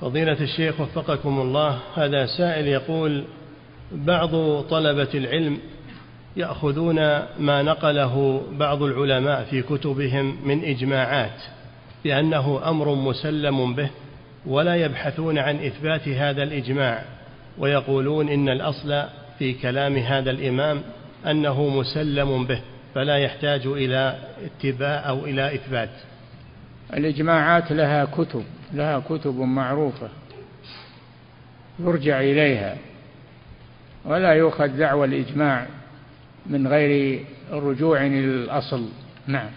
فضيلة الشيخ وفقكم الله هذا سائل يقول بعض طلبة العلم يأخذون ما نقله بعض العلماء في كتبهم من إجماعات بأنه أمر مسلم به ولا يبحثون عن إثبات هذا الإجماع ويقولون إن الأصل في كلام هذا الإمام أنه مسلم به فلا يحتاج إلى اتباع أو إلى إثبات. الإجماعات لها كتب لها كتب معروفة يرجع إليها ولا يؤخذ دعوى الإجماع من غير رجوع إلى الأصل. نعم.